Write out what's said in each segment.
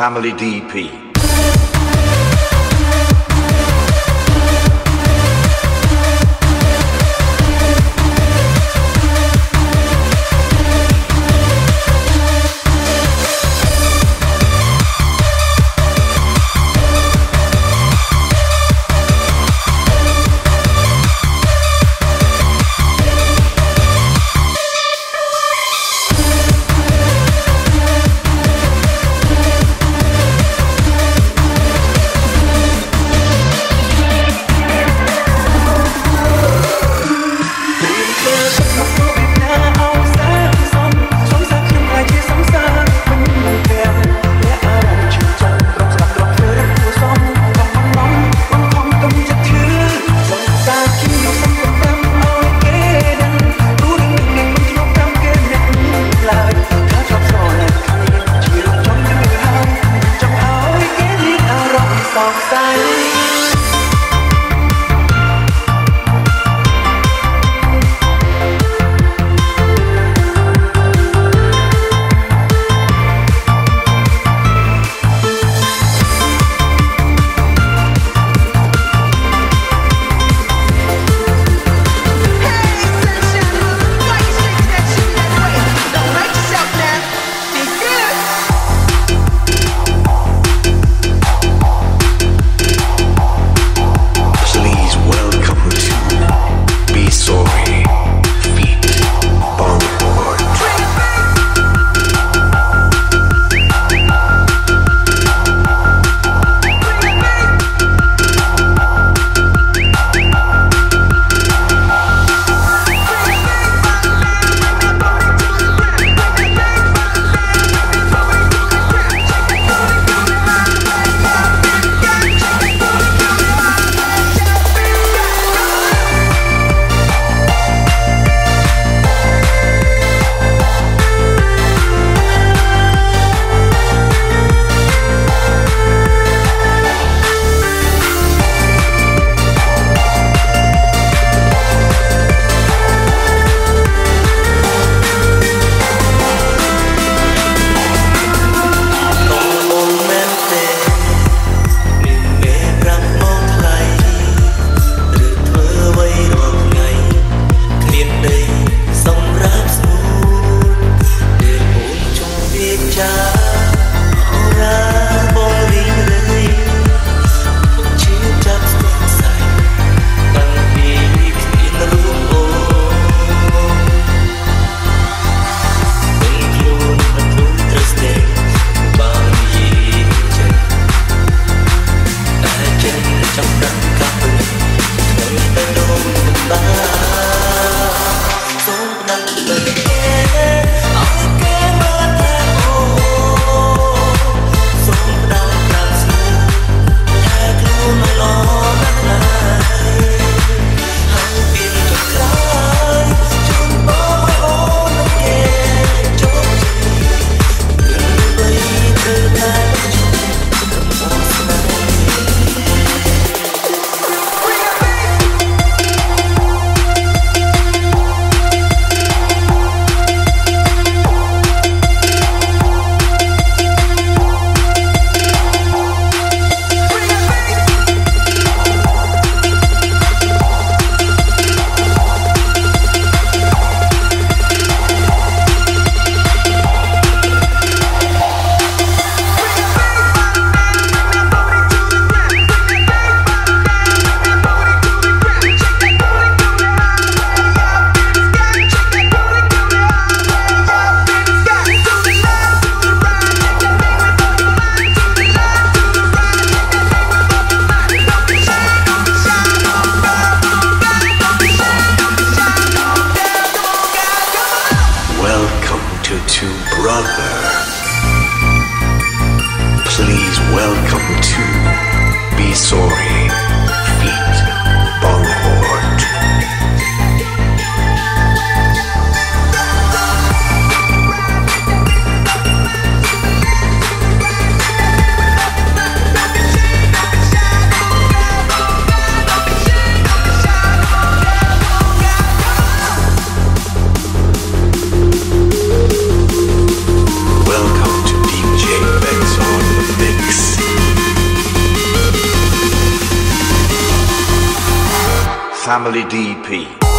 Family DP. Family DP.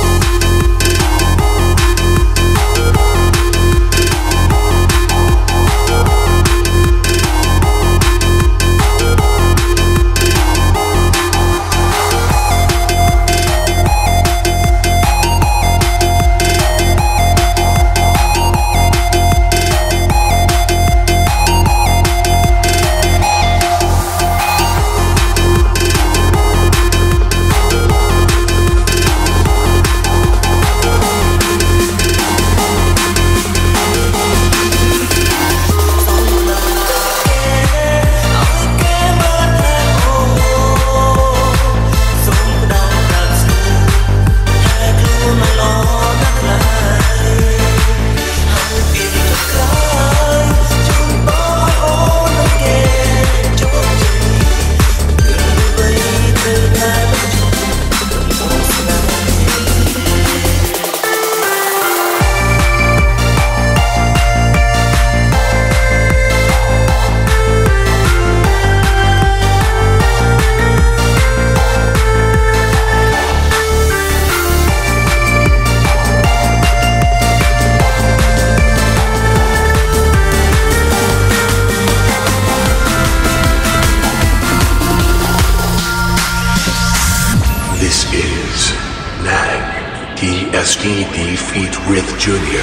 Defeat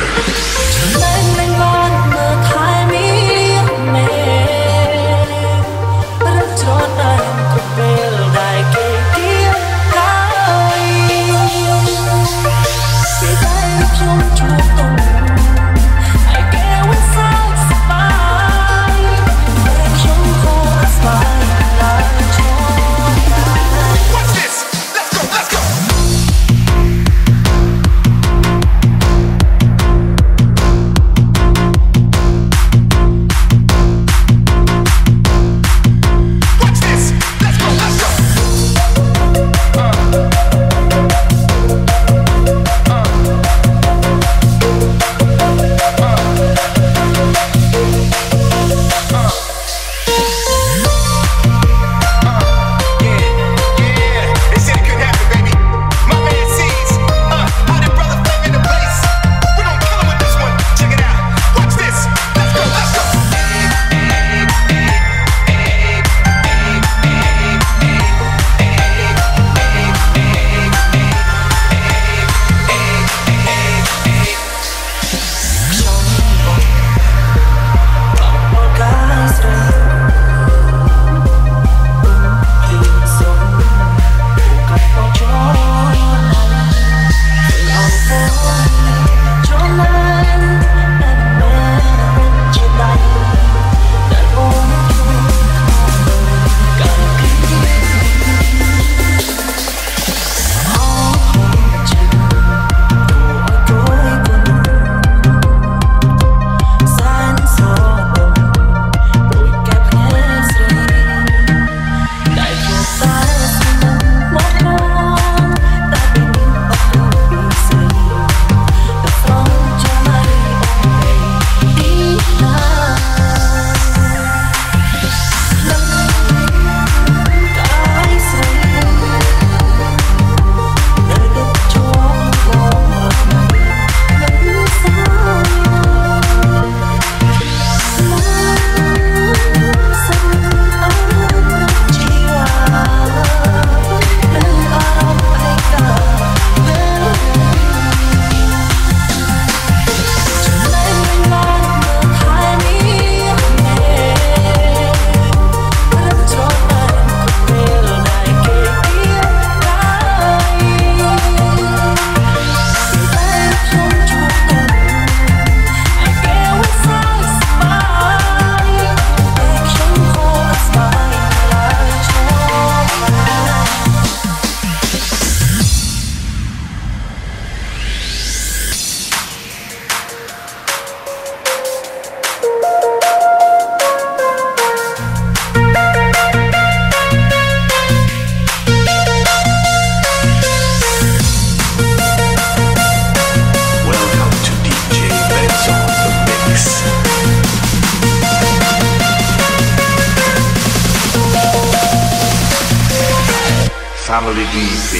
Family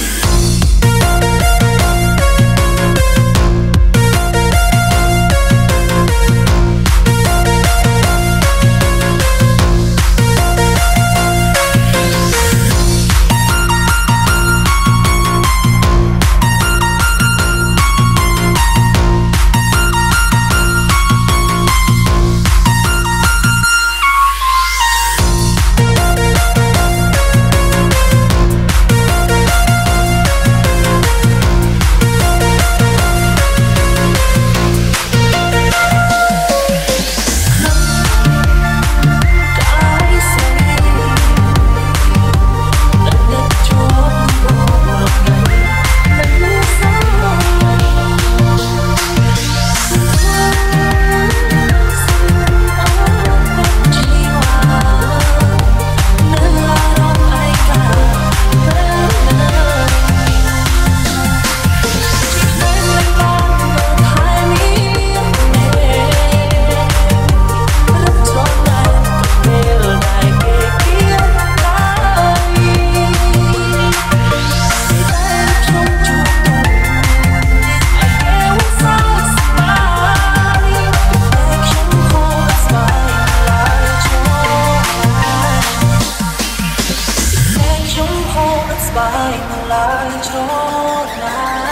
爱就来。